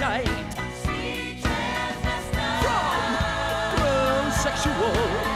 date from sexual.